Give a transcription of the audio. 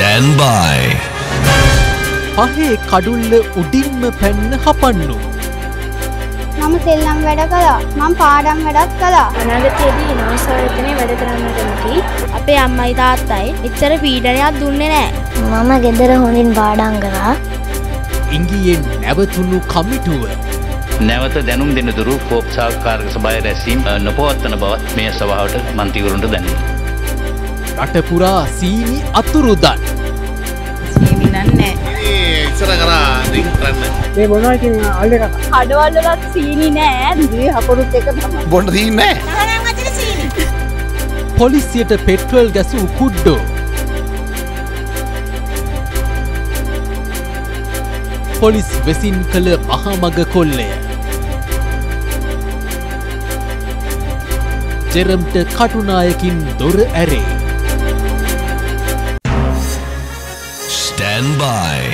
Stand by. පහේ කඩුල්ල උඩින්ම පැන්න හපන්නු. මම සෙල්ලම් වැඩ කළා මං පාඩම් වැඩක් කළා අනාගතයේදී නාසායතනය වැඩ කරන්න කැමති අපේ අම්මයි තාත්තයි එච්චර පීඩනයක් දුන්නේ නෑ මම ගෙදර හොඳින් පාඩම් කරා ඉංගියෙන් නැවතුණු කමිටුව. නැවත දැනුම් දෙනතුරු පෝප් සාකාරක සභය රැසීම් නොපවත්වන බවත් මේ සභාවට මන්තිවරුන්ට දැන්නේ. රටපුරා සීනි අතුරුදන්. සීමිනන්නේ ඉස්සර කරා රිං කරන්න කඩවල්ලත් සීනි නෑ දී හපුරුත් එක තම බොන්ඩ තිීන්නෑ පොලිසියට පෙට්‍රල් ගැසූ කුඩ්ඩෝ. පොලිස් වෙසින් කළ මහමග කොල්ලය. ජෙරම්ට කටුනායකින් දොර ඇරේ. Stand by.